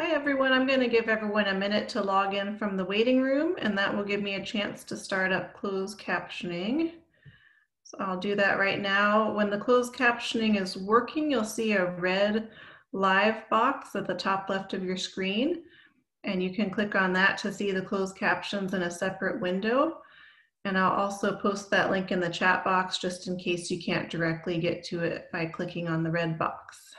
Hi everyone, I'm going to give everyone a minute to log in from the waiting room and that will give me a chance to start up closed captioning. So I'll do that right now. When the closed captioning is working, you'll see a red live box at the top left of your screen. And you can click on that to see the closed captions in a separate window. And I'll also post that link in the chat box just in case you can't directly get to it by clicking on the red box.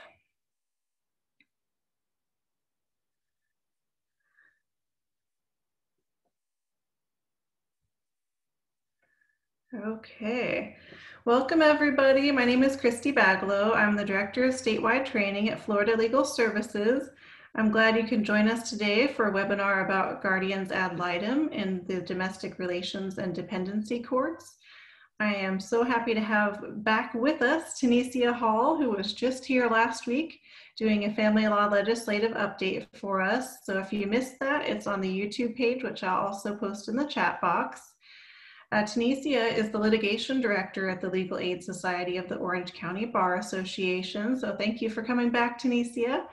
Okay. Welcome everybody. My name is Christy Baglow. I'm the Director of Statewide Training at Florida Legal Services. I'm glad you can join us today for a webinar about guardians ad litem in the domestic relations and dependency courts. I am so happy to have back with us Tenesia Hall, who was just here last week doing a family law legislative update for us. So if you missed that, it's on the YouTube page, which I'll also post in the chat box. Uh, Tenesia is the litigation director at the Legal Aid Society of the Orange County Bar Association. So thank you for coming back, Tenesia.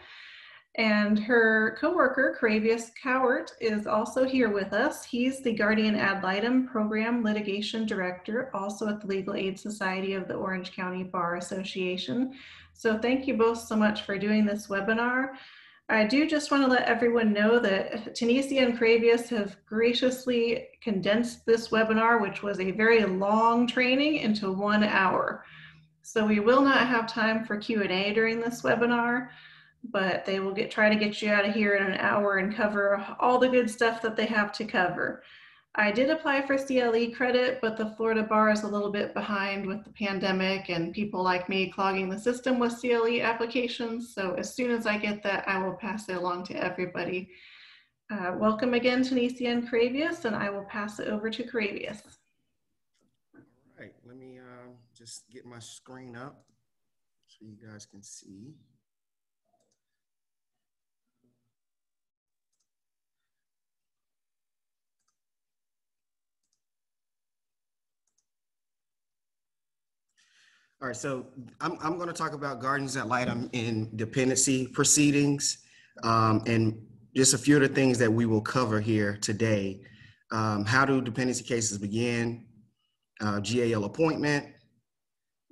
And her coworker, Coravious Cowart, is also here with us. He's the Guardian Ad Litem Program Litigation Director, also at the Legal Aid Society of the Orange County Bar Association. So thank you both so much for doing this webinar. I do just want to let everyone know that Tenesia and Coravious have graciously condensed this webinar, which was a very long training, into one hour. So we will not have time for Q&A during this webinar, but they will get try to get you out of here in an hour and cover all the good stuff that they have to cover. I did apply for CLE credit, but the Florida bar is a little bit behind with the pandemic and people like me clogging the system with CLE applications. So as soon as I get that, I will pass it along to everybody. Uh, welcome again, Tenesia and Coravious, and I will pass it over to Coravious. All right, let me uh, just get my screen up so you guys can see. All right, so I'm, I'm going to talk about guardians ad litem in dependency proceedings um, and just a few of the things that we will cover here today. Um, how do dependency cases begin? Uh, GAL appointment,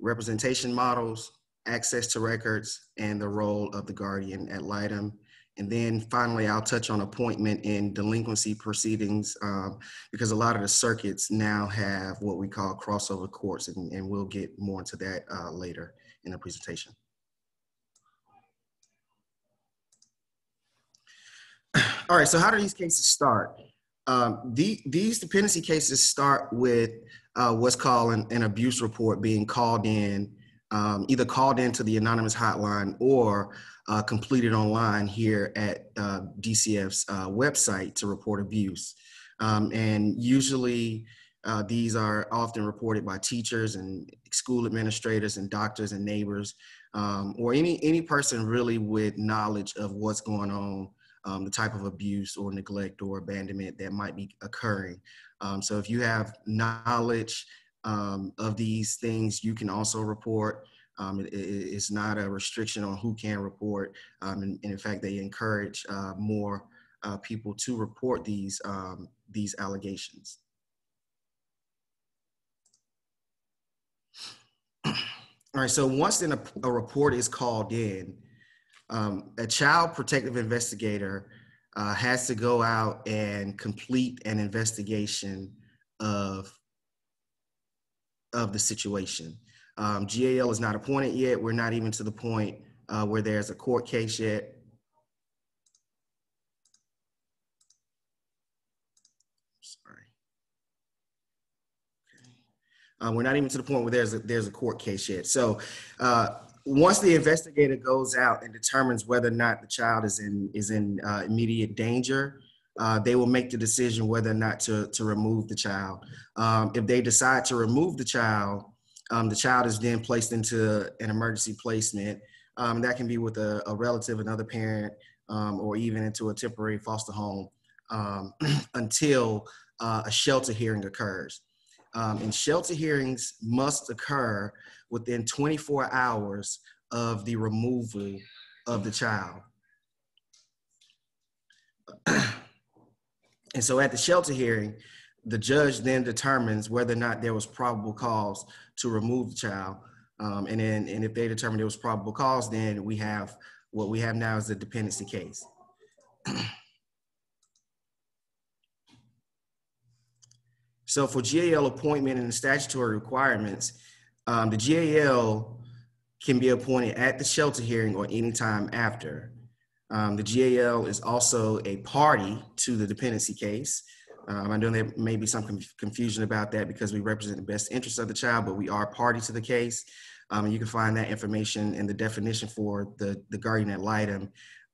representation models, access to records, and the role of the guardian ad litem. And then finally, I'll touch on appointment in delinquency proceedings um, because a lot of the circuits now have what we call crossover courts, and, and we'll get more into that uh, later in the presentation. All right, so how do these cases start? Um, the, these dependency cases start with uh, what's called an, an, abuse report being called in, um, either called into the anonymous hotline or uh, completed online here at uh, DCF's uh, website to report abuse. Um, and usually uh, these are often reported by teachers and school administrators and doctors and neighbors um, or any, any person really with knowledge of what's going on, um, the type of abuse or neglect or abandonment that might be occurring. Um, so if you have knowledge um, of these things, you can also report. Um, it, it's not a restriction on who can report. Um, and, and, in fact, they encourage uh, more uh, people to report these, um, these allegations. All right, so once a, a report is called in, um, a child protective investigator uh, has to go out and complete an investigation of, of the situation. Um, GAL is not appointed yet. We're not even to the point uh, where there's a court case yet. Sorry. Okay. Uh, we're not even to the point where there's a, there's a court case yet. So uh, once the investigator goes out and determines whether or not the child is in is in uh, immediate danger, uh, they will make the decision whether or not to, to remove the child. Um, if they decide to remove the child, um, the child is then placed into an emergency placement. Um, that can be with a, a relative, another parent, um, or even into a temporary foster home um, until uh, a shelter hearing occurs. Um, and shelter hearings must occur within 24 hours of the removal of the child. and so at the shelter hearing, the judge then determines whether or not there was probable cause to remove the child. Um, and then, and if they determine there was probable cause, then we have what we have now is the dependency case. so for GAL appointment and the statutory requirements, um, the GAL can be appointed at the shelter hearing or anytime after. Um, the GAL is also a party to the dependency case. Um, I know there may be some conf- confusion about that because we represent the best interests of the child, but we are party to the case. Um, and you can find that information in the definition for the, the guardian ad litem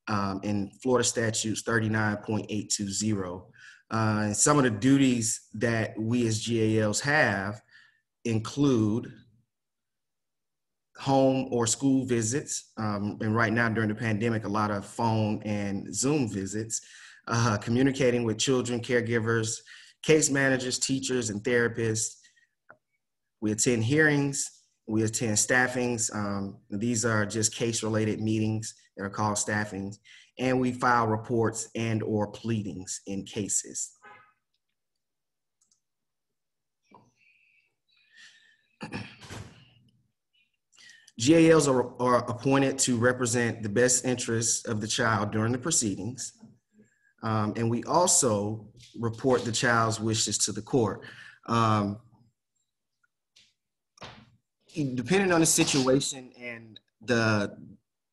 um, in Florida statutes 39.820. Uh, some of the duties that we as GALs have include home or school visits. Um, and right now during the pandemic, a lot of phone and Zoom visits, uh, communicating with children, caregivers, case managers, teachers, and therapists. We attend hearings, we attend staffings. Um, these are just case related meetings that are called staffings. And we file reports and or pleadings in cases. GALs are, are appointed to represent the best interests of the child during the proceedings. Um, and we also report the child's wishes to the court. Um, depending on the situation and the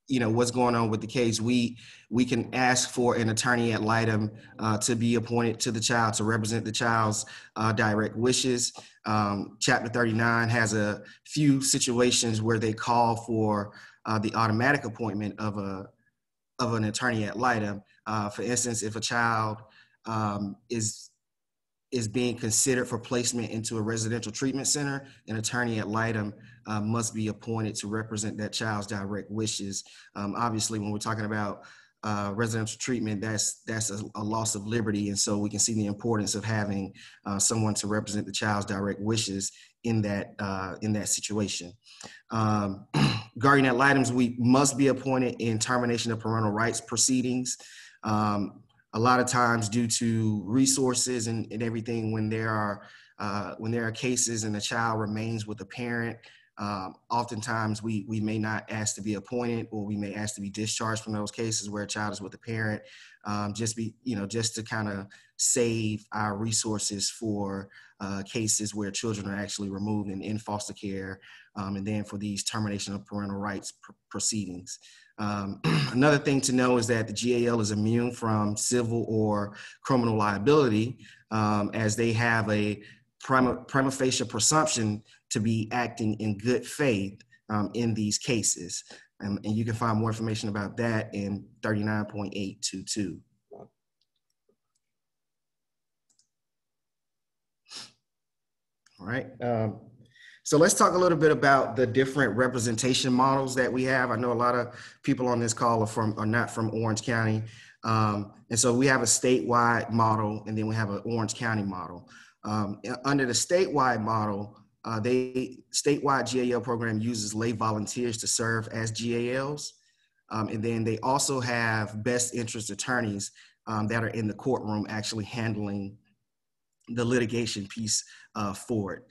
you know what's going on with the case we we can ask for an attorney at litem uh, to be appointed to the child to represent the child's uh, direct wishes um, chapter 39 has a few situations where they call for uh, the automatic appointment of a of an attorney at litem uh, for instance if a child um, is is being considered for placement into a residential treatment center, an attorney at litem uh, must be appointed to represent that child's direct wishes. Um, obviously, when we're talking about uh, residential treatment, that's that's a, a, loss of liberty, and so we can see the importance of having uh, someone to represent the child's direct wishes in that uh, in that situation. Um, guardian ad litems, we must be appointed in termination of parental rights proceedings. Um, a lot of times due to resources and, and everything when there are uh, when there are cases and the child remains with a parent um, oftentimes we we may not ask to be appointed or we may ask to be discharged from those cases where a child is with a parent um, just be you know just to kind of save our resources for uh, cases where children are actually removed and in foster care um, and then for these termination of parental rights pr- proceedings. Um, another thing to know is that the GAL is immune from civil or criminal liability um, as they have a prima, prima facie presumption to be acting in good faith um, in these cases. Um, and you can find more information about that in 39.822. All right. Um, so let's talk a little bit about the different representation models that we have. I know a lot of people on this call are from are not from Orange County. Um, and so we have a statewide model and then we have an Orange County model. Um, under the statewide model, uh, they statewide GAL program uses lay volunteers to serve as GALs. Um, and then they also have best interest attorneys um, that are in the courtroom actually handling the litigation piece uh, for it.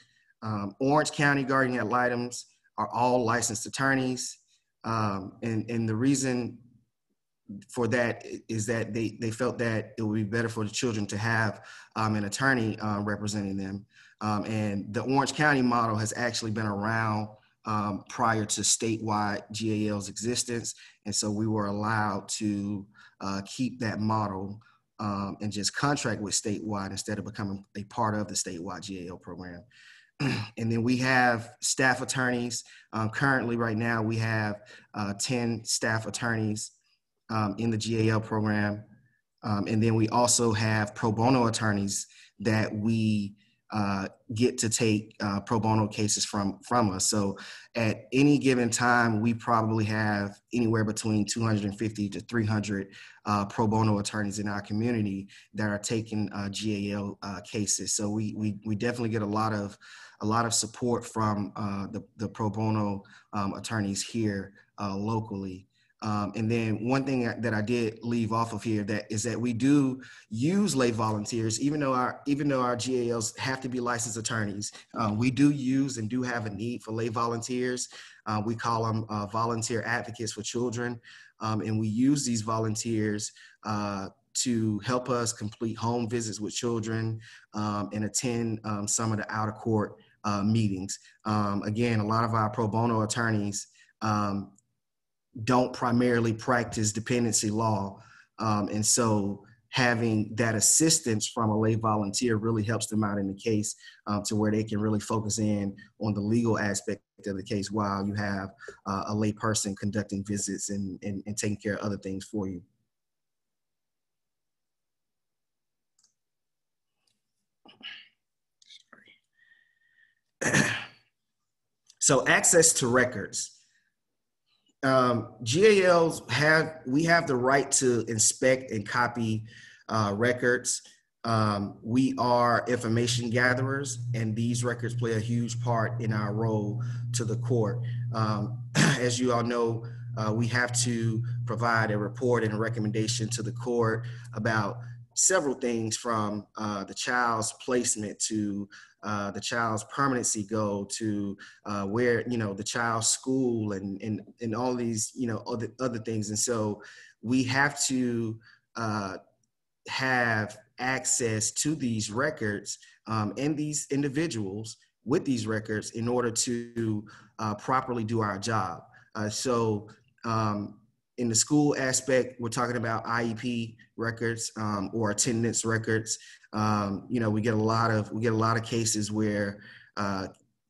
Um, Orange County guardian ad litems are all licensed attorneys. Um, and, and the reason for that is that they, they felt that it would be better for the children to have um, an attorney uh, representing them. Um, and the Orange County model has actually been around um, prior to statewide GAL's existence. And so we were allowed to uh, keep that model um, and just contract with statewide instead of becoming a part of the statewide GAL program. and then we have staff attorneys. Um, currently, right now, we have uh, 10 staff attorneys um, in the GAL program. Um, and then we also have pro bono attorneys that we uh, get to take uh, pro bono cases from from us. So at any given time, we probably have anywhere between 250 to 300 uh, pro bono attorneys in our community that are taking uh, GAL uh, cases. So we, we we definitely get a lot of a lot of support from uh, the the pro bono um, attorneys here locally. Um, and then one thing that I did leave off of here that is that we do use lay volunteers, even though our even though our GALs have to be licensed attorneys, uh, we do use and do have a need for lay volunteers. Uh, we call them uh, volunteer advocates for children, um, and we use these volunteers uh, to help us complete home visits with children um, and attend um, some of the out of court uh, meetings. Um, again, a lot of our pro bono attorneys um, don't primarily practice dependency law. Um, and so having that assistance from a lay volunteer really helps them out in the case um, to where they can really focus in on the legal aspect of the case while you have uh, a lay person conducting visits and, and, and taking care of other things for you. so access to records um, GALs have we have the right to inspect and copy uh, records. Um, we are information gatherers, and these records play a huge part in our role to the court. Um, as you all know, uh, we have to provide a report and a recommendation to the court about several things from uh, the child's placement to uh, the child's permanency go to uh, where you know the child's school and and and all these you know other other things and so we have to uh, have access to these records um, and these individuals with these records in order to uh, properly do our job uh, so um, in the school aspect, we're talking about IEP records um, or attendance records. Um, you know, we get a lot of we get a lot of cases where uh,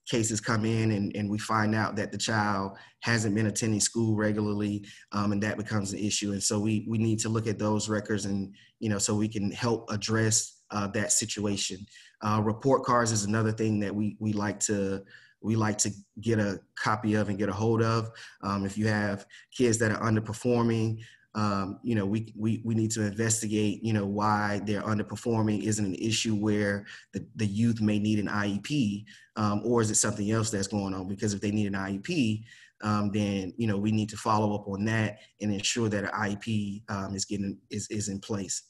cases come in and, and we find out that the child hasn't been attending school regularly um, and that becomes an issue and so we we need to look at those records and you know so we can help address uh, that situation uh, report cards is another thing that we we like to we like to get a copy of and get a hold of. Um, if you have kids that are underperforming, um, you know, we, we, we need to investigate, you know, why they're underperforming. Isn't an issue where the, the youth may need an IEP um, or is it something else that's going on? Because if they need an IEP, um, then, you know, we need to follow up on that and ensure that an IEP um, is getting, is, is in place.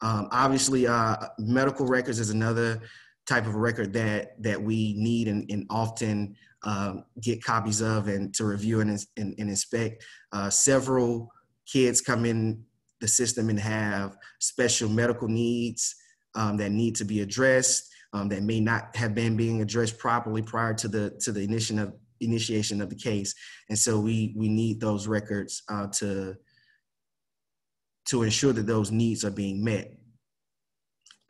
Um, obviously, uh, medical records is another type of record that that we need and, and often um, get copies of and to review and, and, and inspect. Uh, several kids come in the system and have special medical needs um, that need to be addressed um, that may not have been being addressed properly prior to the to the initiation of initiation of the case and so we we need those records uh, to to ensure that those needs are being met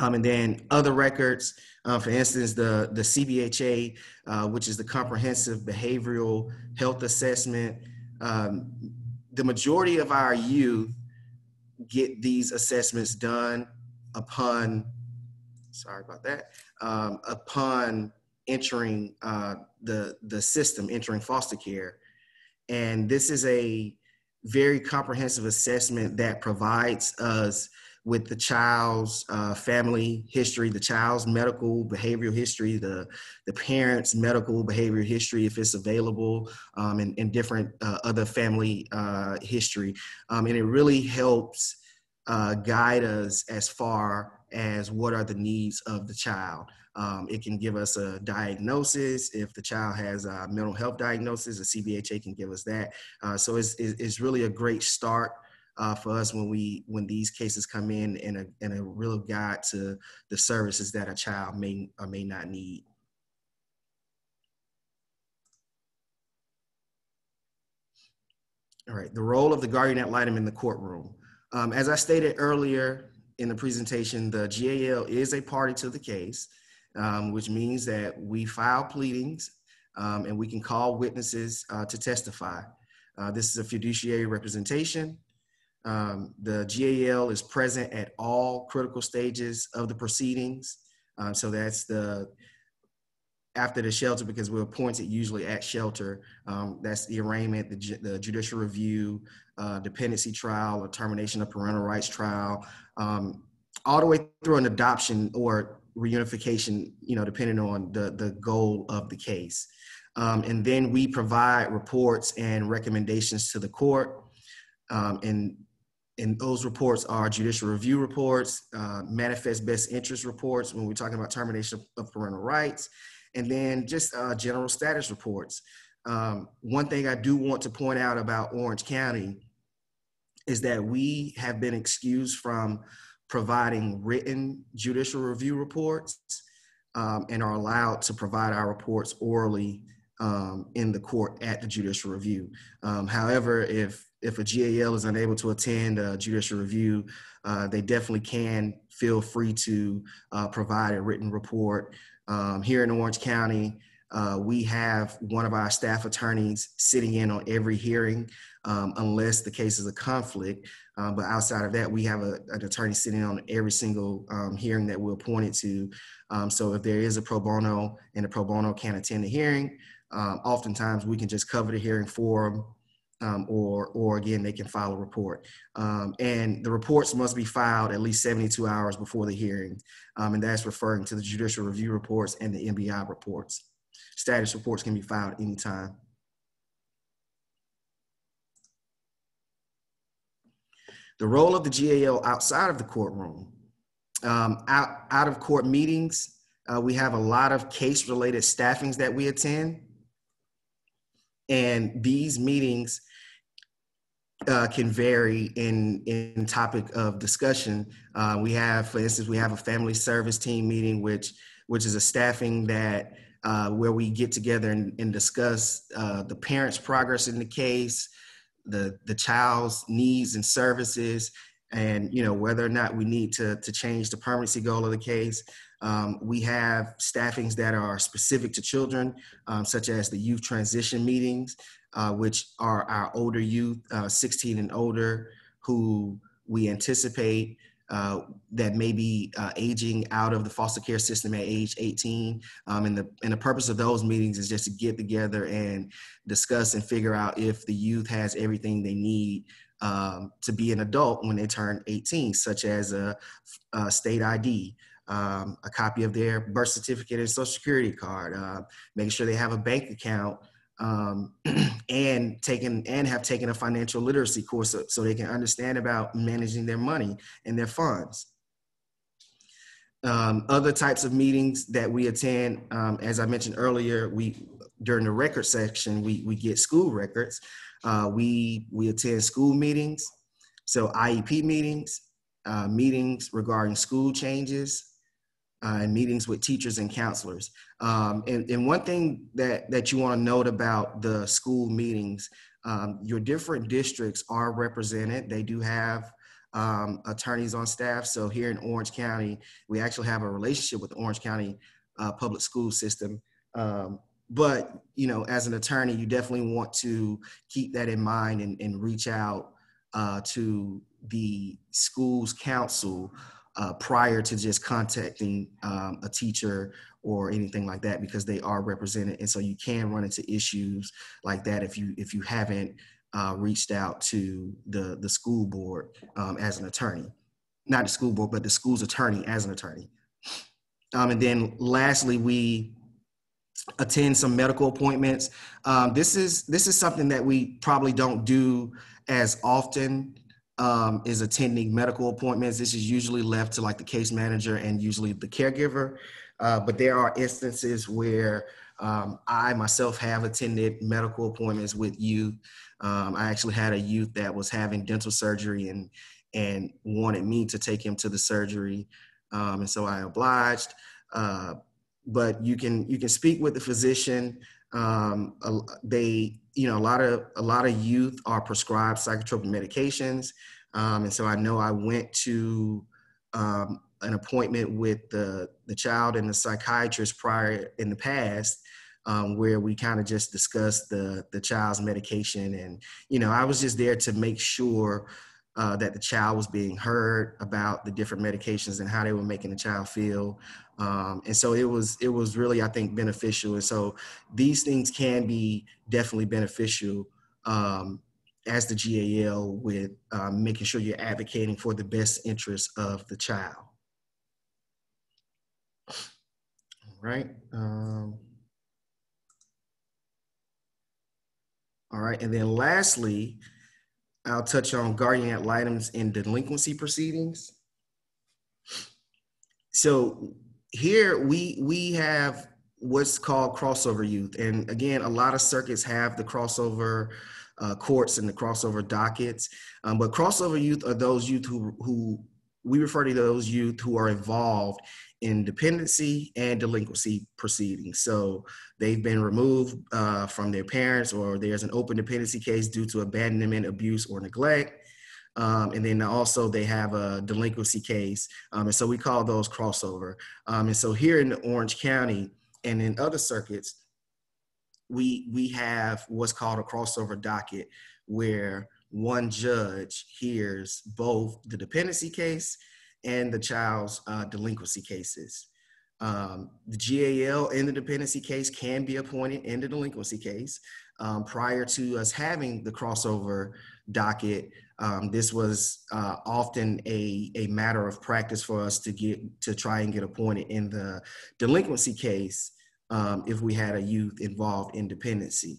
um, and then other records, uh, for instance, the, the CBHA, uh, which is the Comprehensive Behavioral Health Assessment. Um, the majority of our youth get these assessments done upon, sorry about that, um, upon entering uh, the, the system, entering foster care. And this is a very comprehensive assessment that provides us with the child's uh, family history, the child's medical behavioral history, the, the parents' medical behavioral history, if it's available, um, and, and different uh, other family uh, history. Um, and it really helps uh, guide us as far as what are the needs of the child. Um, it can give us a diagnosis. If the child has a mental health diagnosis, a CBHA can give us that. Uh, so it's, it's really a great start uh, for us when we when these cases come in and a, and a real guide to the services that a child may or may not need. All right, the role of the guardian ad litem in the courtroom. Um, as I stated earlier in the presentation, the GAL is a party to the case, um, which means that we file pleadings um, and we can call witnesses uh, to testify. Uh, this is a fiduciary representation. Um, the GAL is present at all critical stages of the proceedings. Um, so that's the after the shelter because we're appointed usually at shelter. Um, that's the arraignment, the, the judicial review, uh, dependency trial, or termination of parental rights trial, um, all the way through an adoption or reunification, you know, depending on the, the goal of the case. Um, and then we provide reports and recommendations to the court. Um, and, and those reports are judicial review reports, uh, manifest best interest reports when we're talking about termination of parental rights, and then just uh, general status reports. Um, one thing I do want to point out about Orange County is that we have been excused from providing written judicial review reports um, and are allowed to provide our reports orally um, in the court at the judicial review. Um, however, if if a GAL is unable to attend a judicial review, uh, they definitely can feel free to uh, provide a written report. Um, here in Orange County, uh, we have one of our staff attorneys sitting in on every hearing um, unless the case is a conflict. Um, but outside of that, we have a, an attorney sitting on every single um, hearing that we're appointed to. Um, so if there is a pro bono and the pro bono can't attend the hearing, um, oftentimes we can just cover the hearing for them. Um, or, or again, they can file a report. and the reports must be filed at least 72 hours before the hearing. and that's referring to the judicial review reports and the MBI reports. Status reports can be filed anytime. The role of the GAL outside of the courtroom. Um, out, out of court meetings, uh, we have a lot of case related staffings that we attend. And these meetings uh, can vary in, in topic of discussion. Uh, we have, for instance, we have a family service team meeting, which, which is a staffing that uh, where we get together and, and discuss uh, the parents' progress in the case, the the child's needs and services, and you know whether or not we need to to change the permanency goal of the case. Um, we have staffings that are specific to children, um, such as the youth transition meetings, uh, which are our older youth, uh, 16 and older, who we anticipate uh, that may be uh, aging out of the foster care system at age 18. Um, and, the, and the purpose of those meetings is just to get together and discuss and figure out if the youth has everything they need um, to be an adult when they turn 18, such as a, a state ID, um, a copy of their birth certificate and social security card, uh, making sure they have a bank account um, and taken and have taken a financial literacy course so, so, they can understand about managing their money and their funds. Um, other types of meetings that we attend, um, as I mentioned earlier, we during the record section we we get school records. Uh, we we attend school meetings, so IEP meetings, uh, meetings regarding school changes, uh, and meetings with teachers and counselors. Um, and, and one thing that, that you want to note about the school meetings, um, your different districts are represented. They do have um, attorneys on staff. So here in Orange County, we actually have a relationship with the Orange County uh, public school system. But you know, as an attorney, you definitely want to keep that in mind and, and reach out uh, to the school's counsel uh, prior to just contacting um, a teacher or anything like that because they are represented. And so you can run into issues like that if you if you haven't uh, reached out to the the school board um, as an attorney. Not the school board but the school's attorney as an attorney. Um, and then lastly we attend some medical appointments um, this is this is something that we probably don't do as often um, is attending medical appointments. This is usually left to like the case manager and usually the caregiver. Uh, but there are instances where um, I myself have attended medical appointments with youth. Um, I actually had a youth that was having dental surgery and and wanted me to take him to the surgery, um, and so I obliged. Uh, but you can you can speak with the physician. Um, they you know a lot of a lot of youth are prescribed psychotropic medications. Um, and so i know i went to um, an appointment with the the child and the psychiatrist prior in the past um, where we kind of just discussed the the child's medication. And you know i was just there to make sure uh, that the child was being heard about the different medications and how they were making the child feel um, and so it was it was really i think beneficial and so these things can be definitely beneficial um, as the gal with um, making sure you're advocating for the best interest of the child all right um, all right and then lastly I'll touch on guardian ad litems in delinquency proceedings. So here we we have what's called crossover youth, and again, a lot of circuits have the crossover uh, courts and the crossover dockets. Um, but crossover youth are those youth who who we refer to those youth who are involved in dependency and delinquency proceedings. So they've been removed uh, from their parents, or there's an open dependency case due to abandonment, abuse, or neglect. Um, and then also they have a delinquency case. Um, and so we call those crossover. Um, and so here in Orange County and in other circuits, we, we have what's called a crossover docket where one judge hears both the dependency case and the child's uh, delinquency cases. Um, the GAL in the dependency case can be appointed in the delinquency case. Um, prior to us having the crossover docket, um, this was uh, often a, a matter of practice for us to get to try and get appointed in the delinquency case um, if we had a youth involved in dependency.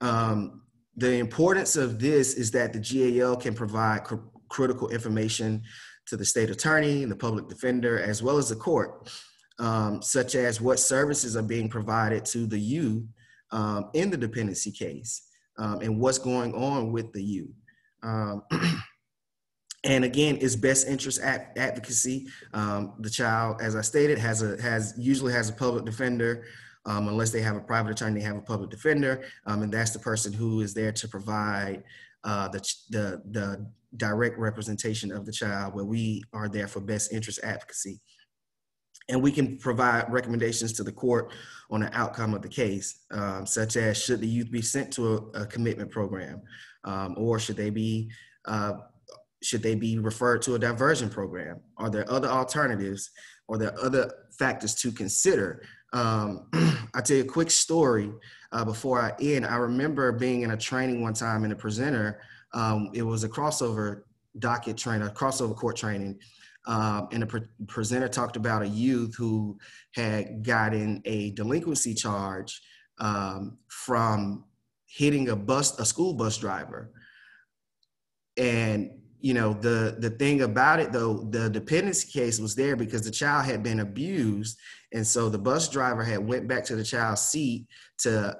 Um, the importance of this is that the GAL can provide cr- critical information to the state attorney, the public defender, as well as the court, um, such as what services are being provided to the youth um, in the dependency case um, and what's going on with the youth. Um, and again, it's best interest advocacy. Um, the child, as I stated, has a has usually has a public defender. Um, unless they have a private attorney, they have a public defender, um, and that's the person who is there to provide uh, the, the, the direct representation of the child, where we are there for best interest advocacy. And we can provide recommendations to the court on the outcome of the case, um, such as should the youth be sent to a, a commitment program, um, or should they be uh, should they be referred to a diversion program? Are there other alternatives? Are there other factors to consider? Um, I'll tell you a quick story uh, before I end. I remember being in a training one time in a presenter. Um, it was a crossover docket training, a crossover court training. Um, and the pre- presenter talked about a youth who had gotten a delinquency charge um, from hitting a bus, a school bus driver. And you know the the thing about it though the dependency case was there because the child had been abused and so the bus driver had went back to the child's seat to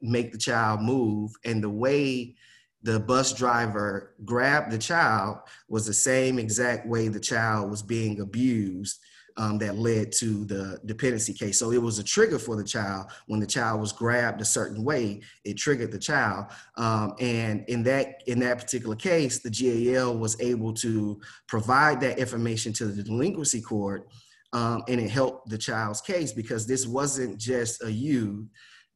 make the child move and the way the bus driver grabbed the child was the same exact way the child was being abused um, that led to the dependency case. So it was a trigger for the child when the child was grabbed a certain way. It triggered the child, um, and in that in that particular case, the GAL was able to provide that information to the delinquency court, um, and it helped the child's case because this wasn't just a youth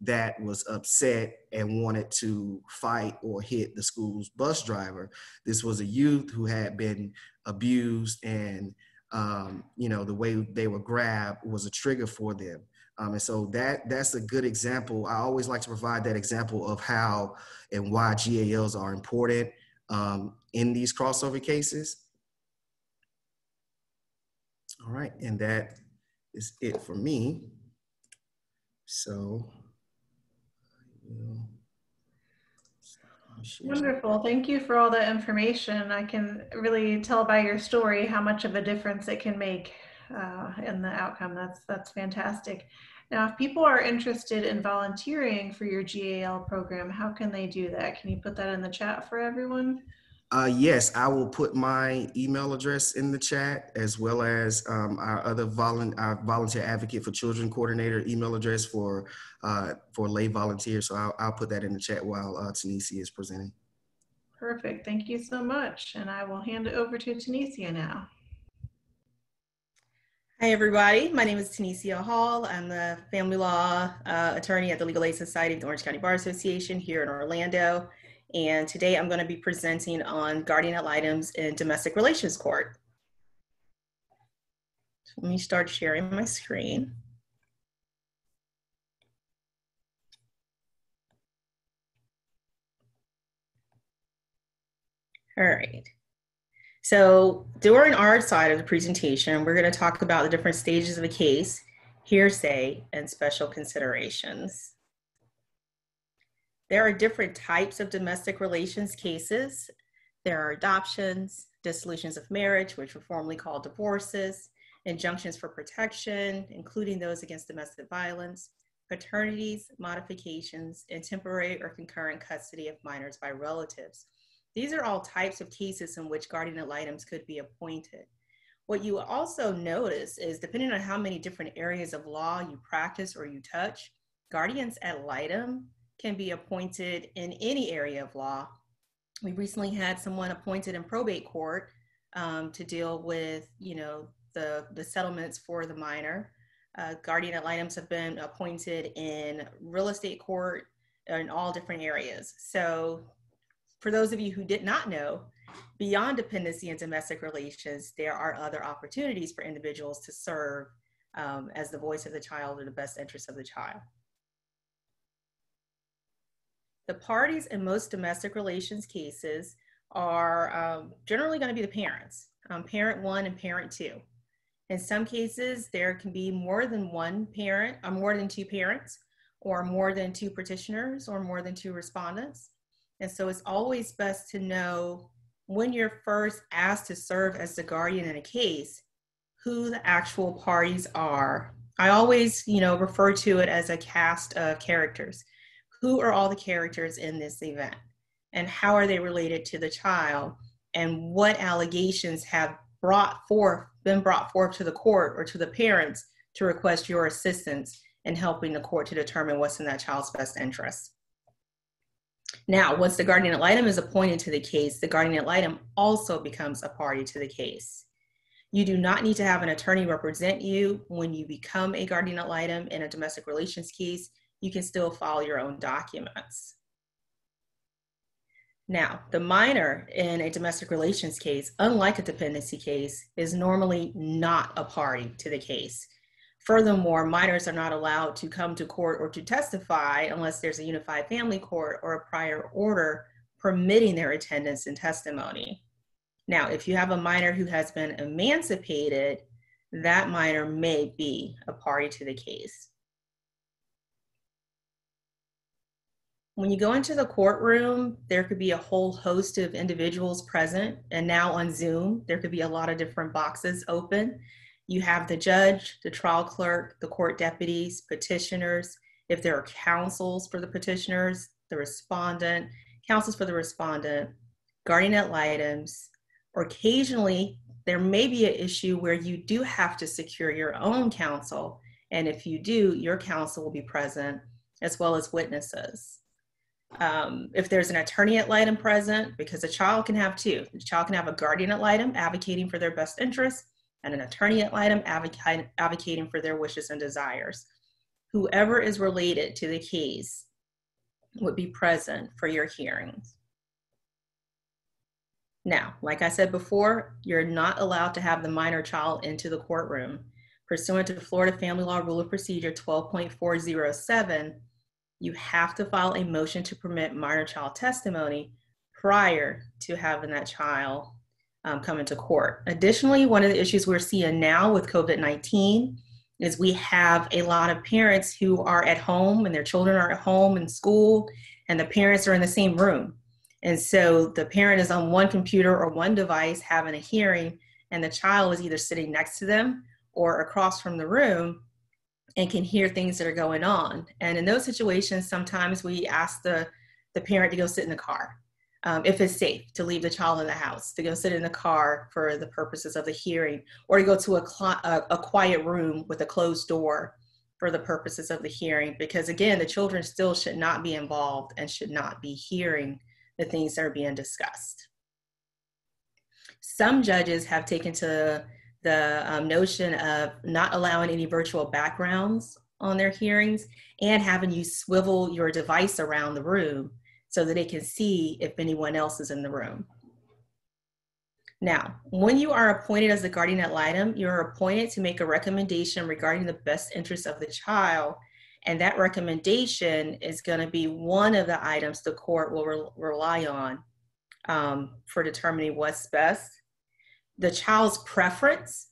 that was upset and wanted to fight or hit the school's bus driver. This was a youth who had been abused and um, you know, the way they were grabbed was a trigger for them. Um, and so that that's a good example. I always like to provide that example of how and why GALs are important um, in these crossover cases. All right, and that is it for me. So Wonderful. Thank you for all that information. I can really tell by your story how much of a difference it can make uh, in the outcome. That's that's fantastic. Now, if people are interested in volunteering for your GAL program, how can they do that? Can you put that in the chat for everyone? Uh, yes, I will put my email address in the chat as well as um, our other volu- our volunteer advocate for children coordinator email address for uh, for lay volunteers. So I'll, I'll put that in the chat while uh, Tenesia is presenting. Perfect. Thank you so much. And I will hand it over to Tenesia now. Hi, everybody. My name is Tenesia Hall. I'm the family law uh, attorney at the Legal Aid Society of the Orange County Bar Association here in Orlando. And today I'm going to be presenting on guardian ad litems in domestic relations court. Let me start sharing my screen. All right. So during our side of the presentation, we're going to talk about the different stages of the case, hearsay, and special considerations. There are different types of domestic relations cases. There are adoptions, dissolutions of marriage, which were formerly called divorces, injunctions for protection, including those against domestic violence, paternities, modifications, and temporary or concurrent custody of minors by relatives. These are all types of cases in which guardian ad litems could be appointed. What you also notice is depending on how many different areas of law you practice or you touch, guardians ad litem can be appointed in any area of law. We recently had someone appointed in probate court um, to deal with, you know, the, the settlements for the minor. Uh, guardian ad litems have been appointed in real estate court in all different areas. So for those of you who did not know, beyond dependency and domestic relations, there are other opportunities for individuals to serve um, as the voice of the child or the best interest of the child. The parties in most domestic relations cases are um, generally going to be the parents, um, parent one and parent two. In some cases, there can be more than one parent, or more than two parents, or more than two petitioners, or more than two respondents. And so it's always best to know when you're first asked to serve as the guardian in a case, who the actual parties are. I always, you know, refer to it as a cast of characters. Who are all the characters in this event? And how are they related to the child? And what allegations have brought forth been brought forth to the court or to the parents to request your assistance in helping the court to determine what's in that child's best interest. Now, once the guardian ad litem is appointed to the case, the guardian ad litem also becomes a party to the case. You do not need to have an attorney represent you when you become a guardian ad litem in a domestic relations case. You can still file your own documents. Now, the minor in a domestic relations case, unlike a dependency case, is normally not a party to the case. Furthermore, minors are not allowed to come to court or to testify unless there's a unified family court or a prior order permitting their attendance and testimony. Now, if you have a minor who has been emancipated, that minor may be a party to the case. When you go into the courtroom, there could be a whole host of individuals present. And now on Zoom, there could be a lot of different boxes open. You have the judge, the trial clerk, the court deputies, petitioners. If there are counsels for the petitioners, the respondent, counsels for the respondent, guardian ad litems, or occasionally there may be an issue where you do have to secure your own counsel. And if you do, your counsel will be present as well as witnesses. Um, if there's an attorney ad litem present, because a child can have two, the child can have a guardian ad litem advocating for their best interests and an attorney at litem advocating for their wishes and desires. Whoever is related to the case would be present for your hearings. Now, like I said before, you're not allowed to have the minor child into the courtroom. Pursuant to Florida Family Law Rule of Procedure 12.407, you have to file a motion to permit minor child testimony prior to having that child um, come into court. Additionally, one of the issues we're seeing now with COVID 19 is we have a lot of parents who are at home and their children are at home in school, and the parents are in the same room. And so the parent is on one computer or one device having a hearing, and the child is either sitting next to them or across from the room and can hear things that are going on. And in those situations, sometimes we ask the, the parent to go sit in the car um, if it's safe to leave the child in the house, to go sit in the car for the purposes of the hearing, or to go to a, cl- a, a quiet room with a closed door for the purposes of the hearing. Because again, the children still should not be involved and should not be hearing the things that are being discussed. Some judges have taken to the um, notion of not allowing any virtual backgrounds on their hearings and having you swivel your device around the room so that they can see if anyone else is in the room. Now, when you are appointed as the guardian ad litem, you're appointed to make a recommendation regarding the best interest of the child. And that recommendation is going to be one of the items the court will re- rely on um, for determining what's best the child's preference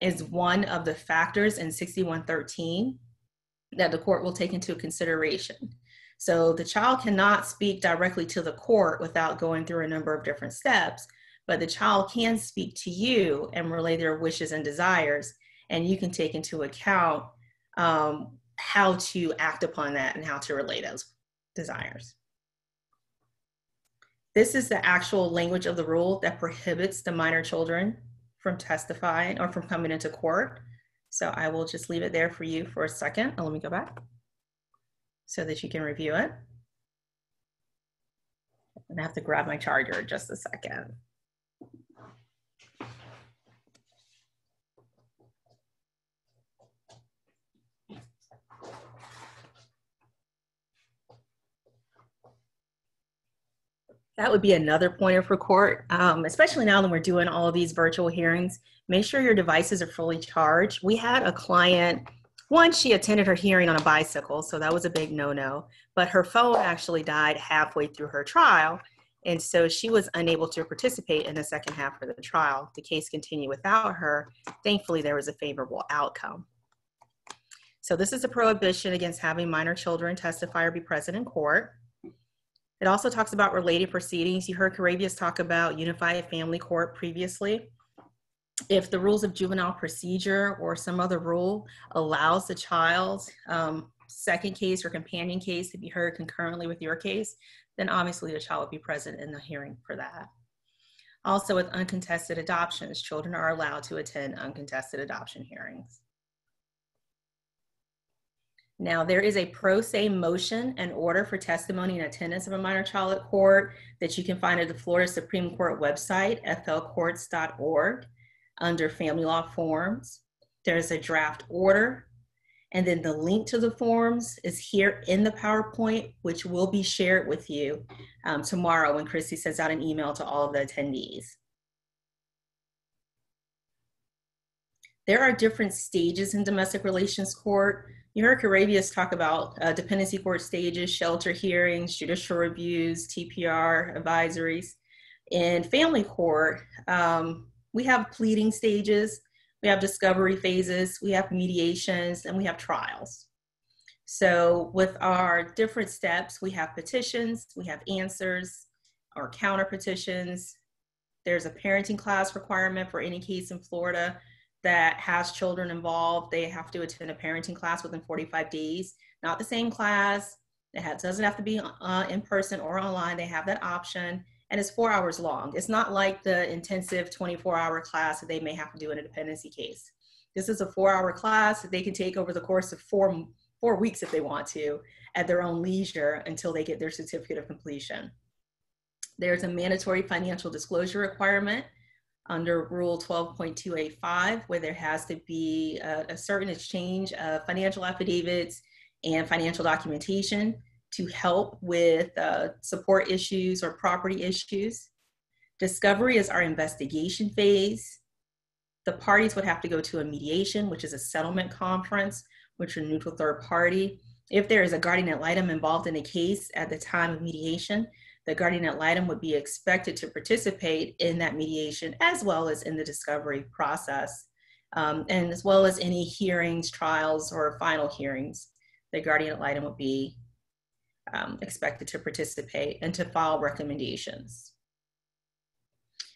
is one of the factors in 6113 that the court will take into consideration. So the child cannot speak directly to the court without going through a number of different steps, but the child can speak to you and relay their wishes and desires, and you can take into account um, how to act upon that and how to relay those desires. This is the actual language of the rule that prohibits the minor children from testifying or from coming into court. So I will just leave it there for you for a second. Oh, let me go back so that you can review it. And I have to grab my charger just a second. That would be another pointer for court, um, especially now that we're doing all these virtual hearings. Make sure your devices are fully charged. We had a client, one, she attended her hearing on a bicycle, so that was a big no no, but her phone actually died halfway through her trial. And so she was unable to participate in the second half of the trial. The case continued without her. Thankfully, there was a favorable outcome. So, this is a prohibition against having minor children testify or be present in court. It also talks about related proceedings. You heard Coravious talk about unified family court previously. If the rules of juvenile procedure or some other rule allows the child's um, second case or companion case to be heard concurrently with your case, then obviously the child would be present in the hearing for that. Also, with uncontested adoptions, children are allowed to attend uncontested adoption hearings. Now, there is a pro se motion and order for testimony and attendance of a minor child at court that you can find at the Florida Supreme Court website, flcourts.org, under family law forms. There's a draft order, and then the link to the forms is here in the PowerPoint, which will be shared with you um, tomorrow when Christy sends out an email to all of the attendees. There are different stages in domestic relations court. You heard Coravious talk about uh, dependency court stages, shelter hearings, judicial reviews, TPR advisories. In family court, um, we have pleading stages, we have discovery phases, we have mediations, and we have trials. So, with our different steps, we have petitions, we have answers, or counter petitions. There's a parenting class requirement for any case in Florida that has children involved, they have to attend a parenting class within 45 days. Not the same class. It has, doesn't have to be uh, in person or online. They have that option, and it's four hours long. It's not like the intensive 24-hour class that they may have to do in a dependency case. This is a four-hour class that they can take over the course of four four weeks if they want to, at their own leisure until they get their certificate of completion. There's a mandatory financial disclosure requirement under Rule 12.285, where there has to be a, a, certain exchange of financial affidavits and financial documentation to help with uh, support issues or property issues. Discovery is our investigation phase. The parties would have to go to a mediation, which is a settlement conference, which is a neutral third party. If there is a guardian ad litem involved in a case at the time of mediation, the guardian ad litem would be expected to participate in that mediation as well as in the discovery process, um, and as well as any hearings, trials, or final hearings. The guardian ad litem would be um, expected to participate and to file recommendations.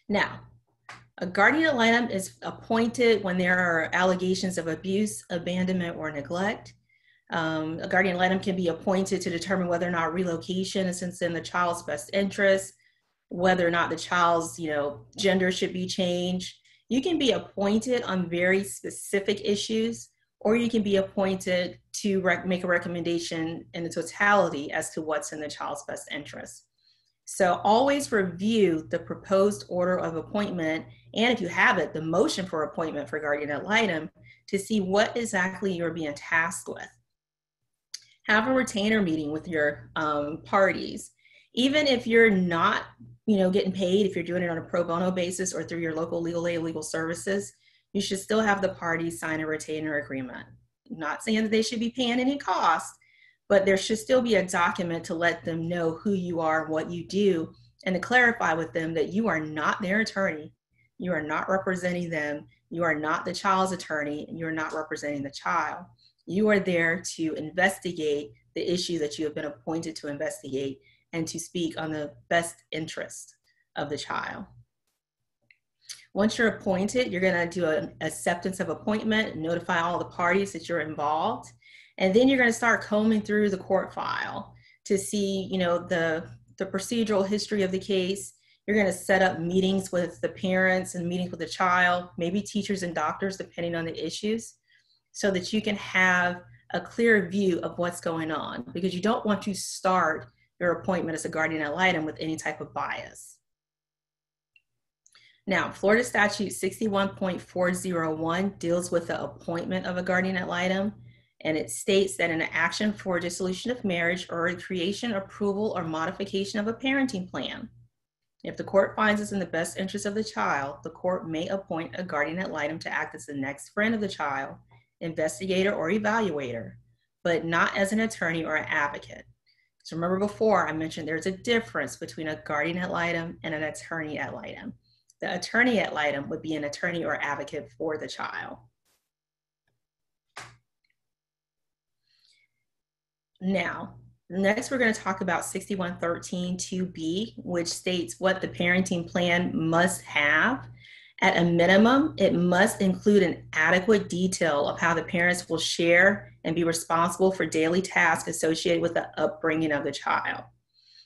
Now, a guardian ad litem is appointed when there are allegations of abuse, abandonment, or neglect. Um, a guardian ad litem can be appointed to determine whether or not relocation is in the child's best interest, whether or not the child's you know gender should be changed. You can be appointed on very specific issues, or you can be appointed to rec- make a recommendation in the totality as to what's in the child's best interest. So always review the proposed order of appointment, and if you have it, the motion for appointment for guardian ad litem to see what exactly you're being tasked with have a retainer meeting with your um, parties. Even if you're not you know getting paid if you're doing it on a pro bono basis or through your local legal aid legal services you should still have the parties sign a retainer agreement. Not saying that they should be paying any cost but there should still be a document to let them know who you are what you do and to clarify with them that you are not their attorney. You are not representing them. You are not the child's attorney and you are not representing the child you are there to investigate the issue that you have been appointed to investigate and to speak on the best interest of the child. Once you're appointed, you're going to do an acceptance of appointment, notify all the parties that you're involved, and then you're going to start combing through the court file to see, you know, the the procedural history of the case. You're going to set up meetings with the parents and meetings with the child, maybe teachers and doctors, depending on the issues, so that you can have a clear view of what's going on because you don't want to start your appointment as a guardian ad litem with any type of bias. Now, Florida Statute 61.401 deals with the appointment of a guardian ad litem, and it states that in an action for dissolution of marriage or a creation, approval, or modification of a parenting plan. If the court finds it's in the best interest of the child, the court may appoint a guardian ad litem to act as the next friend of the child, investigator, or evaluator, but not as an attorney or an advocate. So remember before I mentioned there's a difference between a guardian ad litem and an attorney ad litem. The attorney ad litem would be an attorney or advocate for the child. Now, next we're going to talk about 6113 2B, which states what the parenting plan must have. At a minimum, it must include an adequate detail of how the parents will share and be responsible for daily tasks associated with the upbringing of the child.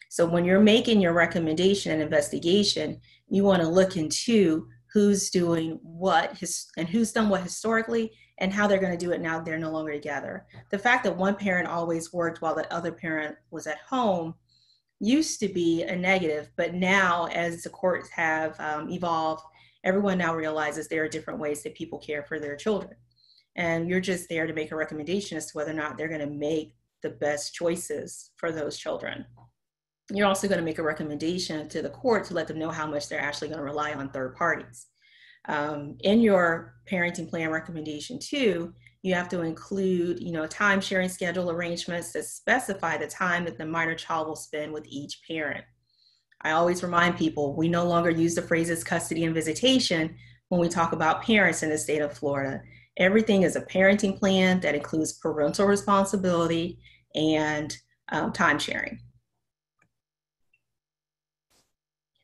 So when you're making your recommendation and investigation, you want to look into who's doing what his, and who's done what historically and how they're going to do it now they're no longer together. The fact that one parent always worked while the other parent was at home used to be a negative, but now as the courts have um, evolved, everyone now realizes there are different ways that people care for their children. And you're just there to make a recommendation as to whether or not they're going to make the best choices for those children you're also going to make a recommendation to the court to let them know how much they're actually going to rely on third parties. Um, in your parenting plan recommendation too, you have to include, you know, time sharing schedule arrangements that specify the time that the minor child will spend with each parent. I always remind people we no longer use the phrases custody and visitation when we talk about parents in the state of Florida. Everything is a parenting plan that includes parental responsibility and um, time sharing.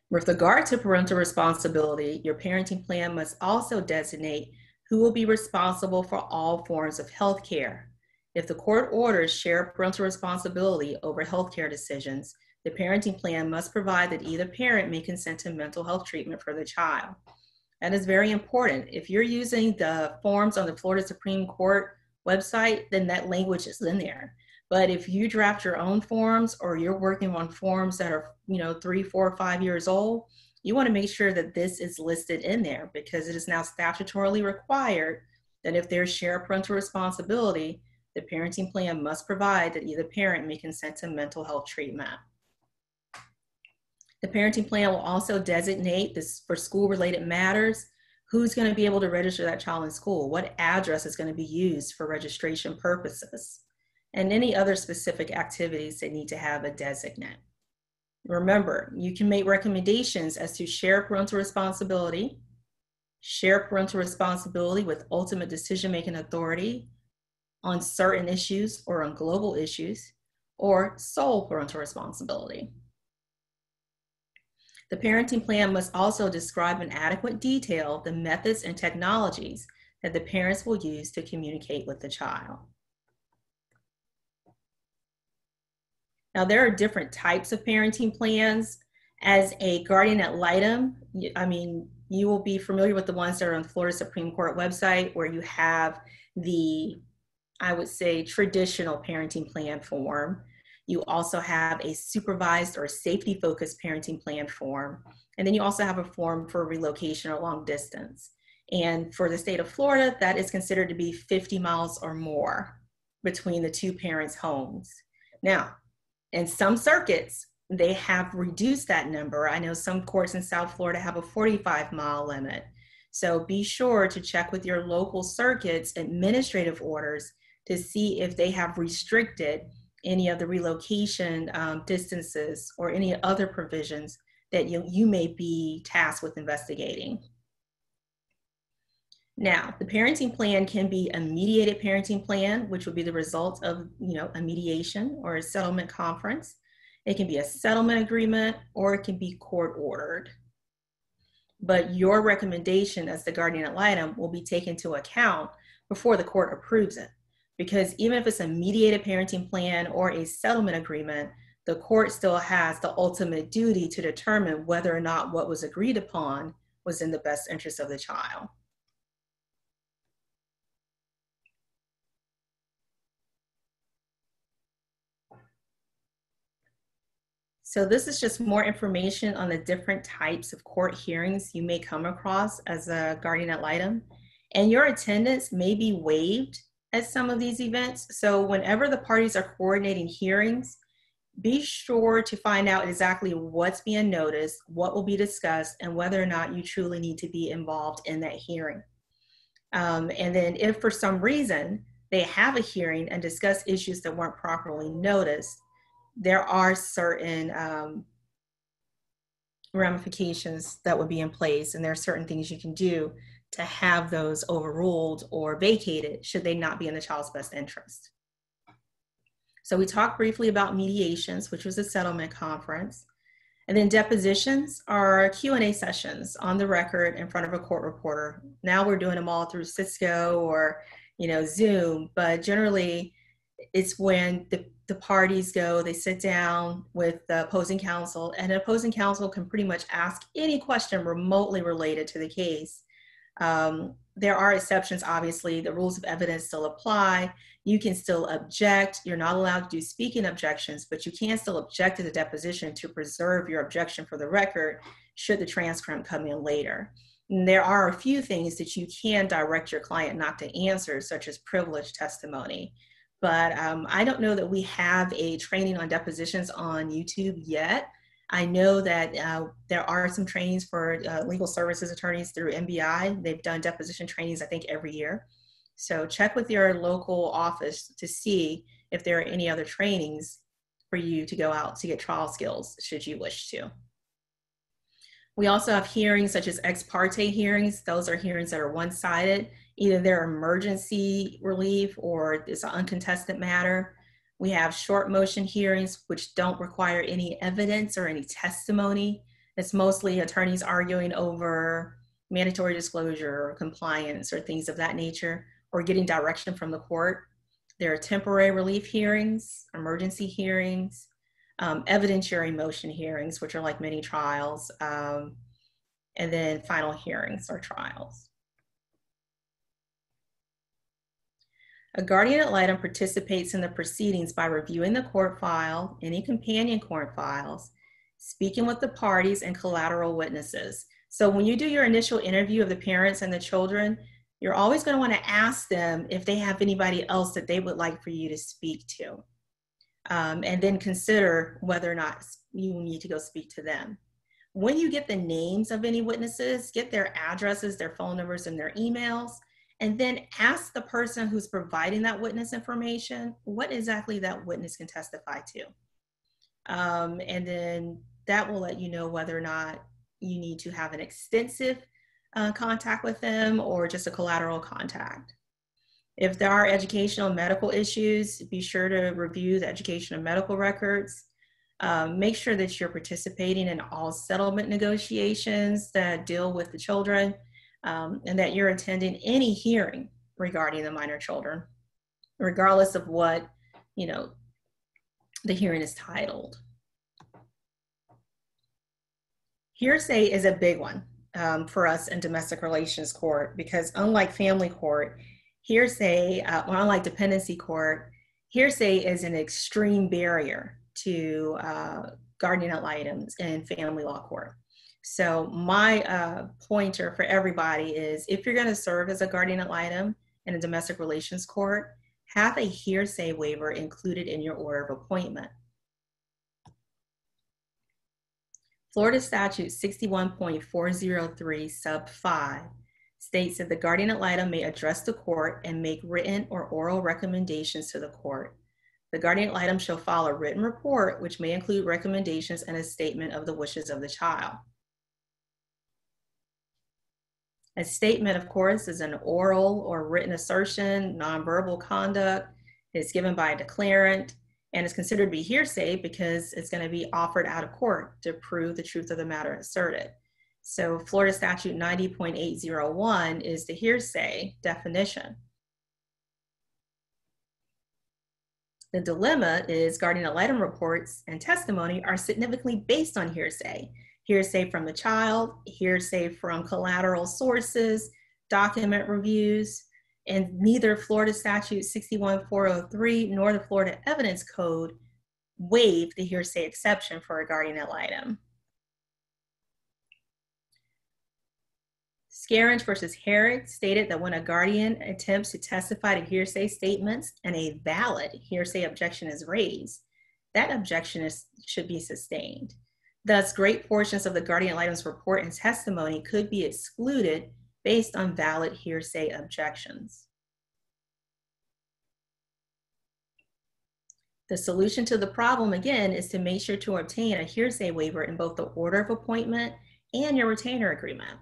With regard to parental responsibility, your parenting plan must also designate who will be responsible for all forms of health care. If the court orders share parental responsibility over health care decisions, the parenting plan must provide that either parent may consent to mental health treatment for the child. That is very important. If you're using the forms on the Florida Supreme Court website, then that language is in there. But if you draft your own forms or you're working on forms that are, you know, three, four, five years old, you want to make sure that this is listed in there because it is now statutorily required that if there's shared parental responsibility, the parenting plan must provide that either parent may consent to mental health treatment. The parenting plan will also designate this for school related matters, who's going to be able to register that child in school, what address is going to be used for registration purposes and any other specific activities that need to have a designate. Remember, you can make recommendations as to share parental responsibility, share parental responsibility with ultimate decision-making authority on certain issues or on global issues, or sole parental responsibility. The parenting plan must also describe in adequate detail the methods and technologies that the parents will use to communicate with the child. Now, there are different types of parenting plans. As a guardian ad litem, I mean, you will be familiar with the ones that are on the Florida Supreme Court website where you have the, I would say, traditional parenting plan form. You also have a supervised or safety focused parenting plan form. And then you also have a form for relocation or long distance. And for the state of Florida, that is considered to be 50 miles or more between the two parents' homes. Now, in some circuits, they have reduced that number. I know some courts in South Florida have a 45 mile limit. So be sure to check with your local circuits administrative orders to see if they have restricted any of the relocation um, distances or any other provisions that you, you may be tasked with investigating. Now, the parenting plan can be a mediated parenting plan, which would be the result of, you know, a mediation or a settlement conference. It can be a settlement agreement or it can be court ordered. But your recommendation as the guardian ad litem will be taken into account before the court approves it. Because even if it's a mediated parenting plan or a settlement agreement, the court still has the ultimate duty to determine whether or not what was agreed upon was in the best interest of the child. So this is just more information on the different types of court hearings you may come across as a guardian ad litem. And your attendance may be waived at some of these events. So whenever the parties are coordinating hearings, be sure to find out exactly what's being noticed, what will be discussed, and whether or not you truly need to be involved in that hearing. Um, and then if for some reason they have a hearing and discuss issues that weren't properly noticed, there are certain um, ramifications that would be in place, and there are certain things you can do to have those overruled or vacated should they not be in the child's best interest. So we talked briefly about mediations, which was a settlement conference. And then depositions are Q&A sessions on the record in front of a court reporter. Now we're doing them all through Cisco or, you know, Zoom, but generally it's when the, the parties go, they sit down with the opposing counsel, and opposing counsel can pretty much ask any question remotely related to the case. Um, there are exceptions, obviously. The rules of evidence still apply. You can still object. You're not allowed to do speaking objections, but you can still object to the deposition to preserve your objection for the record should the transcript come in later. And there are a few things that you can direct your client not to answer, such as privileged testimony but um, I don't know that we have a training on depositions on YouTube yet. I know that uh, there are some trainings for uh, legal services attorneys through NBI. They've done deposition trainings, I think, every year. So check with your local office to see if there are any other trainings for you to go out to get trial skills should you wish to. We also have hearings such as ex parte hearings. Those are hearings that are one sided either they're emergency relief or it's an uncontested matter. We have short motion hearings, which don't require any evidence or any testimony. It's mostly attorneys arguing over mandatory disclosure or compliance or things of that nature, or getting direction from the court. There are temporary relief hearings, emergency hearings, um, evidentiary motion hearings, which are like mini trials, um, and then final hearings or trials. A guardian ad litem participates in the proceedings by reviewing the court file, any companion court files, speaking with the parties and collateral witnesses. So when you do your initial interview of the parents and the children, you're always going to want to ask them if they have anybody else that they would like for you to speak to. Um, and then consider whether or not you need to go speak to them. When you get the names of any witnesses, get their addresses, their phone numbers, and their emails and then ask the person who's providing that witness information what exactly that witness can testify to. Um, and then that will let you know whether or not you need to have an extensive uh, contact with them or just a collateral contact. If there are educational medical issues, be sure to review the education and medical records. Um, make sure that you're participating in all settlement negotiations that deal with the children um, and that you're attending any hearing regarding the minor children, regardless of what, you know, the hearing is titled. Hearsay is a big one um, for us in domestic relations court because unlike family court, hearsay, uh, well, unlike dependency court, hearsay is an extreme barrier to uh, guardian ad litems in family law court. So my uh, pointer for everybody is if you're going to serve as a guardian ad litem in a domestic relations court, have a hearsay waiver included in your order of appointment. Florida Statute 61.403 sub 5 states that the guardian ad litem may address the court and make written or oral recommendations to the court. The guardian ad litem shall file a written report which may include recommendations and a statement of the wishes of the child. A statement, of course, is an oral or written assertion, nonverbal conduct. It's given by a declarant and is considered to be hearsay because it's going to be offered out of court to prove the truth of the matter asserted. So Florida Statute 90.801 is the hearsay definition. The dilemma is guardian ad litem reports and testimony are significantly based on hearsay. Hearsay from the child, hearsay from collateral sources, document reviews, and neither Florida Statute 61403 nor the Florida Evidence Code waive the hearsay exception for a guardian ad litem. Scaringe versus Herrick stated that when a guardian attempts to testify to hearsay statements and a valid hearsay objection is raised, that objection is, should be sustained. Thus, great portions of the guardian ad litem's report and testimony could be excluded based on valid hearsay objections. The solution to the problem, again, is to make sure to obtain a hearsay waiver in both the order of appointment and your retainer agreement.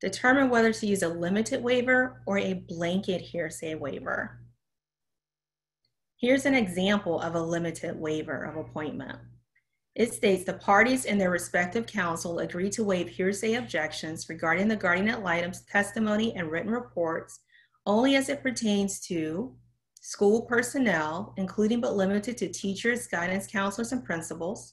Determine whether to use a limited waiver or a blanket hearsay waiver. Here's an example of a limited waiver of appointment. It states the parties and their respective counsel agree to waive hearsay objections regarding the guardian ad litem's testimony and written reports only as it pertains to school personnel, including but limited to teachers, guidance counselors, and principals,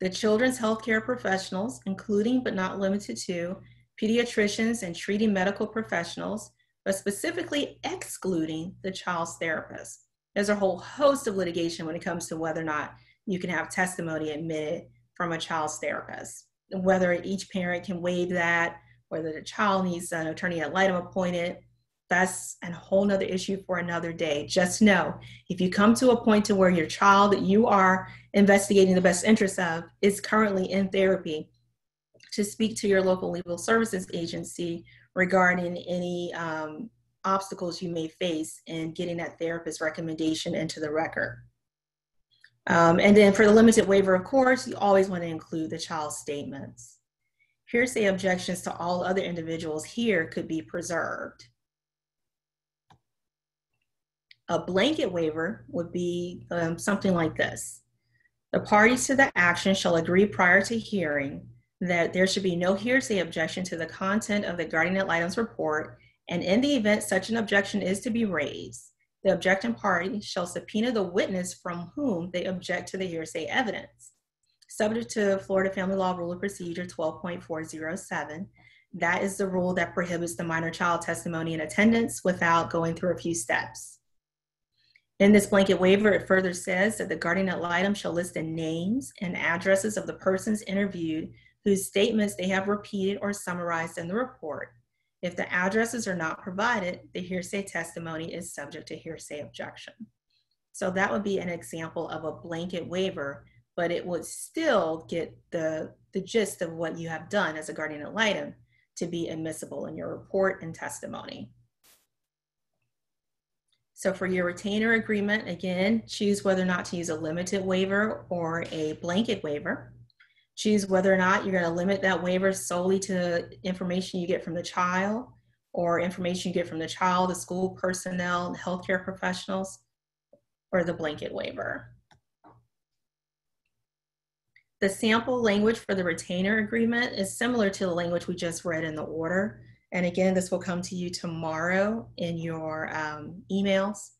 the children's healthcare professionals, including but not limited to pediatricians and treating medical professionals, but specifically excluding the child's therapist. There's a whole host of litigation when it comes to whether or not you can have testimony admitted from a child's therapist. Whether each parent can waive that, whether the child needs an attorney ad litem appointed, that's a whole nother issue for another day. Just know if you come to a point to where your child that you are investigating the best interest of is currently in therapy, to speak to your local legal services agency regarding any um, obstacles you may face in getting that therapist recommendation into the record. Um, and then for the limited waiver, of course, you always want to include the child's statements. Hearsay objections to all other individuals here could be preserved. A blanket waiver would be um, something like this. The parties to the action shall agree prior to hearing that there should be no hearsay objection to the content of the guardian ad litem's report, and in the event such an objection is to be raised, the objecting party shall subpoena the witness from whom they object to the hearsay evidence. Subject to Florida Family Law Rule of Procedure 12.407, that is the rule that prohibits the minor child testimony and attendance without going through a few steps. In this blanket waiver, it further says that the guardian ad litem shall list the names and addresses of the persons interviewed whose statements they have repeated or summarized in the report. If the addresses are not provided, the hearsay testimony is subject to hearsay objection. So that would be an example of a blanket waiver, but it would still get the, the gist of what you have done as a guardian ad litem to be admissible in your report and testimony. So for your retainer agreement, again, choose whether or not to use a limited waiver or a blanket waiver choose whether or not you're going to limit that waiver solely to information you get from the child or information you get from the child, the school personnel, the healthcare professionals, or the blanket waiver. The sample language for the retainer agreement is similar to the language we just read in the order. And again, this will come to you tomorrow in your um, emails.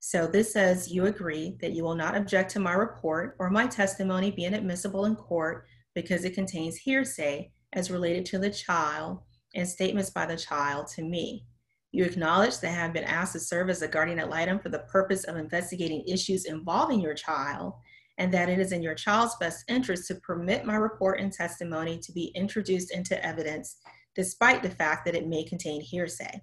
So this says you agree that you will not object to my report or my testimony being admissible in court because it contains hearsay as related to the child and statements by the child to me. You acknowledge that I have been asked to serve as a guardian ad litem for the purpose of investigating issues involving your child and that it is in your child's best interest to permit my report and testimony to be introduced into evidence despite the fact that it may contain hearsay.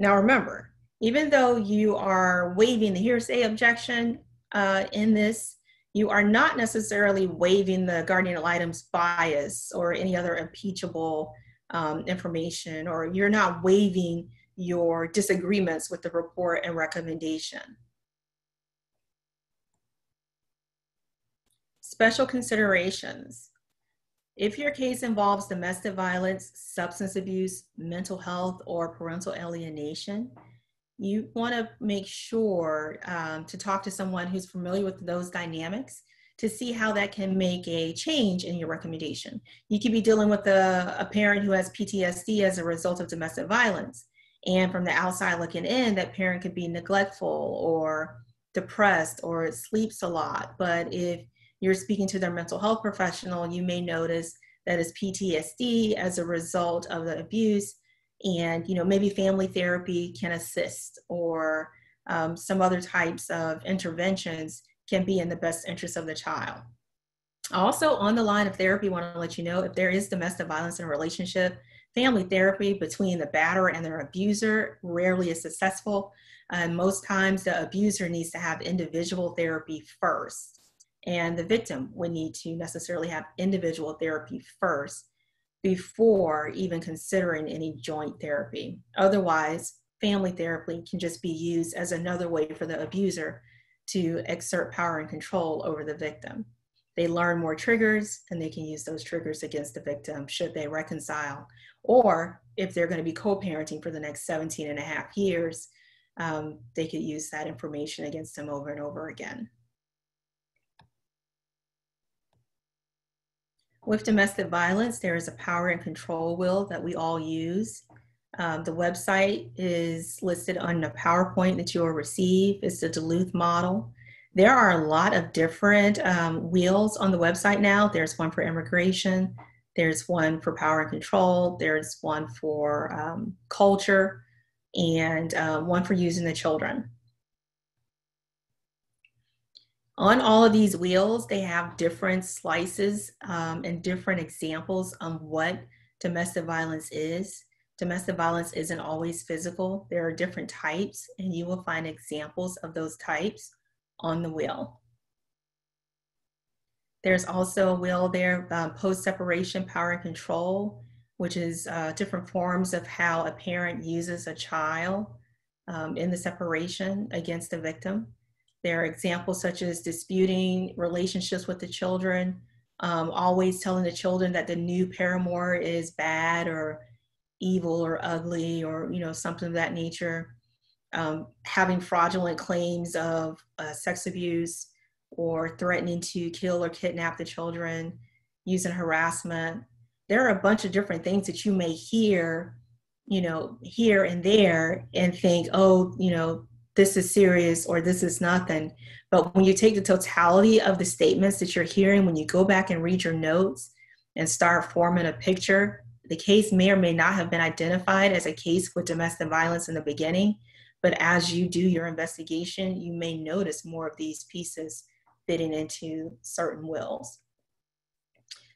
Now remember, even though you are waiving the hearsay objection uh, in this, you are not necessarily waiving the guardian ad litem's bias or any other impeachable um, information, or you're not waiving your disagreements with the report and recommendation. Special considerations. If your case involves domestic violence, substance abuse, mental health, or parental alienation, you want to make sure um, to talk to someone who's familiar with those dynamics to see how that can make a change in your recommendation. You could be dealing with a, a parent who has PTSD as a result of domestic violence. And from the outside looking in, that parent could be neglectful or depressed or sleeps a lot. But if you're speaking to their mental health professional, you may notice that is PTSD as a result of the abuse. And, you know, maybe family therapy can assist or um, some other types of interventions can be in the best interest of the child. Also, on the line of therapy, want to let you know if there is domestic violence in a relationship, family therapy between the batterer and their abuser rarely is successful. And most times, the abuser needs to have individual therapy first, and the victim would need to necessarily have individual therapy first before even considering any joint therapy. Otherwise, family therapy can just be used as another way for the abuser to exert power and control over the victim. They learn more triggers and they can use those triggers against the victim should they reconcile. Or if they're going to be co parenting for the next 17 and a half years, um, they could use that information against them over and over again. With domestic violence, there is a power and control wheel that we all use. Um, the website is listed on the PowerPoint that you will receive. It's the Duluth model. There are a lot of different um, wheels on the website now. There's one for immigration, there's one for power and control, there's one for um, culture, and uh, one for using the children. On all of these wheels, they have different slices um, and different examples of what domestic violence is. Domestic violence isn't always physical. There are different types, and you will find examples of those types on the wheel. There's also a wheel there, um, post-separation power and control, which is uh, different forms of how a parent uses a child um, in the separation against the victim. There are examples such as disputing relationships with the children, um, always telling the children that the new paramour is bad or evil or ugly or you know something of that nature. Um, having fraudulent claims of uh, sex abuse or threatening to kill or kidnap the children using harassment. There are a bunch of different things that you may hear you know here and there and think oh you know this is serious or this is nothing but when you take the totality of the statements that you're hearing when you go back and read your notes and start forming a picture the case may or may not have been identified as a case with domestic violence in the beginning, but as you do your investigation, you may notice more of these pieces fitting into certain wills.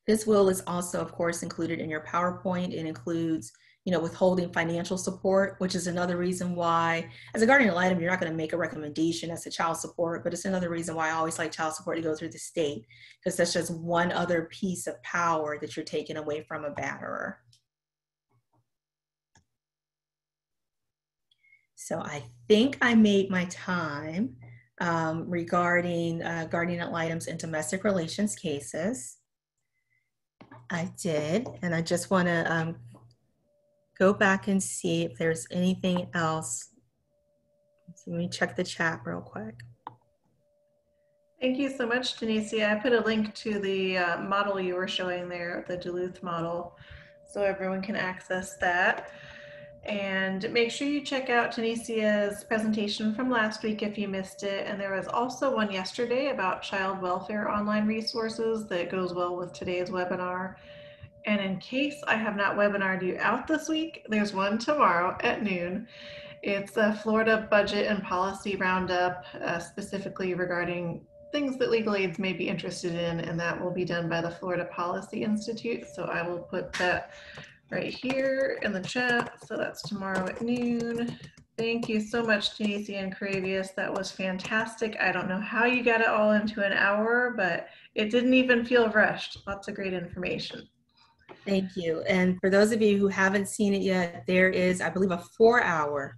This will is also, of course, included in your PowerPoint. It includes you know, withholding financial support, which is another reason why, as a guardian ad litem, you're not going to make a recommendation as to child support, but it's another reason why I always like child support to go through the state, because that's just one other piece of power that you're taking away from a batterer. So I think I made my time um, regarding uh, guardian ad litems in domestic relations cases. I did, and I just want to um, go back and see if there's anything else. Let me check the chat real quick. Thank you so much, Tenesia. I put a link to the uh, model you were showing there, the Duluth model, so everyone can access that. And make sure you check out Tenesia's presentation from last week if you missed it. And there was also one yesterday about child welfare online resources that goes well with today's webinar. And in case I have not webinared you out this week, there's one tomorrow at noon. It's a Florida budget and policy roundup, uh, specifically regarding things that legal aids may be interested in, and that will be done by the Florida Policy Institute. So I will put that right here in the chat. So that's tomorrow at noon. Thank you so much, Tenesia and Coravious. That was fantastic. I don't know how you got it all into an hour, but it didn't even feel rushed. Lots of great information. Thank you. And for those of you who haven't seen it yet, there is, I believe, a four hour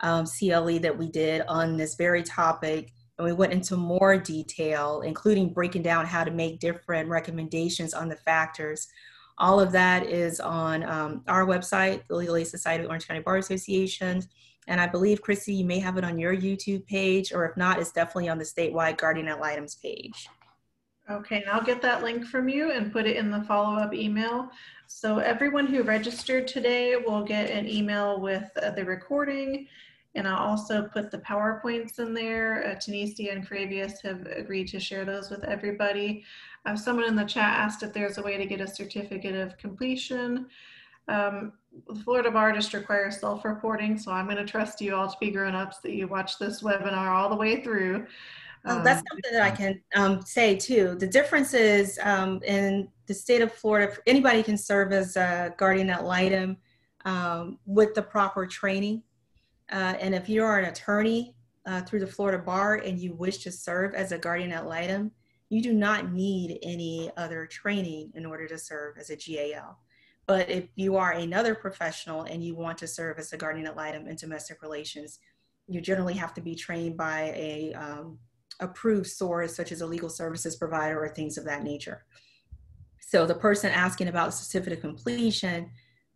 um, CLE that we did on this very topic and we went into more detail, including breaking down how to make different recommendations on the factors. All of that is on um, our website, the Legal Aid Society of Orange County Bar Association. And I believe, Chrissy, you may have it on your YouTube page, or if not, it's definitely on the statewide Guardian ad Litems page. Okay, and I'll get that link from you and put it in the follow-up email. So everyone who registered today will get an email with uh, the recording and I'll also put the PowerPoints in there. Uh, and Coravious have agreed to share those with everybody. Uh, someone in the chat asked if there's a way to get a certificate of completion. Um, the Florida Bar just requires self-reporting, so I'm going to trust you all to be grown-ups that you watch this webinar all the way through. Um, that's something that I can um, say too. The difference is um, in the state of Florida, anybody can serve as a guardian ad litem um, with the proper training. Uh, and if you are an attorney uh, through the Florida Bar and you wish to serve as a guardian ad litem, you do not need any other training in order to serve as a GAL. But if you are another professional and you want to serve as a guardian ad litem in domestic relations, you generally have to be trained by a um, approved source, such as a legal services provider or things of that nature. So the person asking about certificate of completion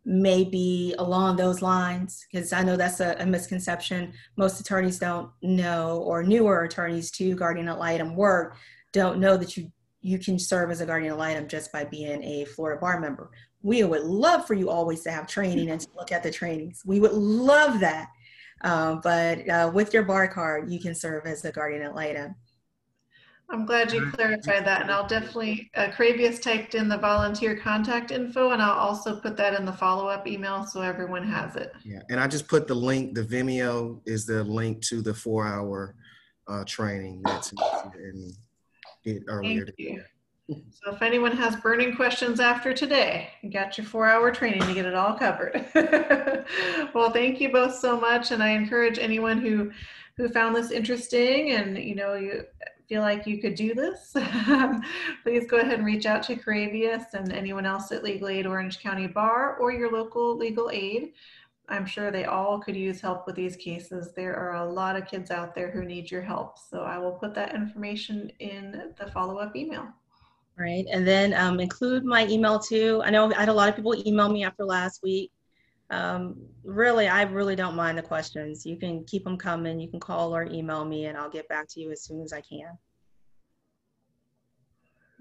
may be along those lines because I know that's a, a, misconception. Most attorneys don't know, or newer attorneys to guardian ad litem work don't know that you you can serve as a guardian ad litem just by being a Florida bar member. We would love for you always to have training and to look at the trainings. We would love that. Um, but uh, with your bar card, you can serve as a guardian ad litem. I'm glad you clarified that, and I'll definitely, uh, Coravious typed in the volunteer contact info, and I'll also put that in the follow-up email so everyone has it. Yeah, and I just put the link, the Vimeo is the link to the four-hour uh, training that's in, did earlier. Thank you. So if anyone has burning questions after today, you got your four-hour training to get it all covered. well, thank you both so much, and I encourage anyone who who found this interesting and you know you feel like you could do this, please go ahead and reach out to Coravious and anyone else at Legal Aid Orange County Bar or your local legal aid. I'm sure they all could use help with these cases. There are a lot of kids out there who need your help. So I will put that information in the follow-up email. Right, and then um, include my email too. I know I had a lot of people email me after last week um, really, I really don't mind the questions. You can keep them coming. You can call or email me, and I'll get back to you as soon as I can.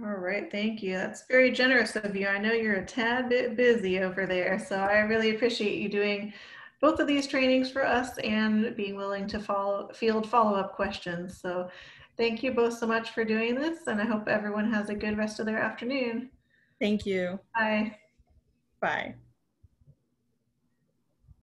All right, thank you. That's very generous of you. I know you're a tad bit busy over there, so I really appreciate you doing both of these trainings for us and being willing to follow field follow-up questions. So thank you both so much for doing this, and I hope everyone has a good rest of their afternoon. Thank you. Bye. Bye.